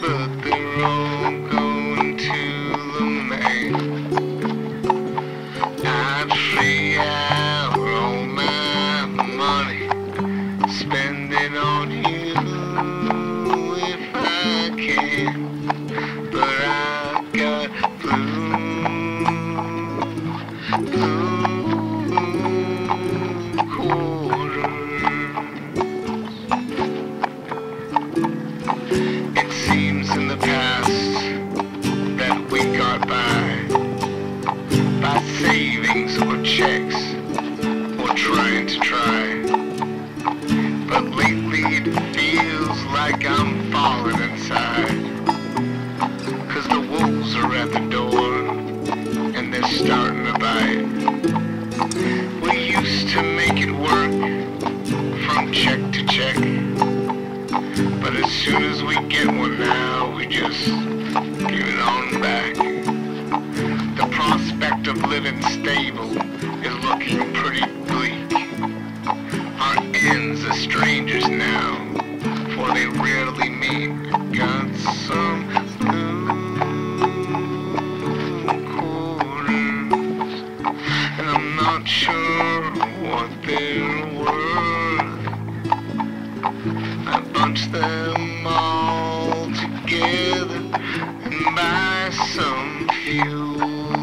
but they're all going to the man. We by by savings or checks or trying to try. But lately it feels like I'm falling inside. Cause the wolves are at the door and they're starting to bite. We used to make it work from check to check. But as soon as we get one now, we just give it on back. Living stable is looking pretty bleak. Our ends are strangers now, for they rarely meet. Got some blue quarters, and I'm not sure what they're worth. I bunch them all together and buy some fuel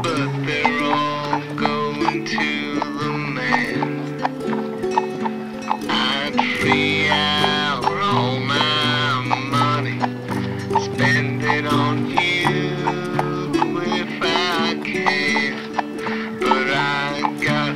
but they're all going to the man. I'd free all my money spend it on you if I can. But I got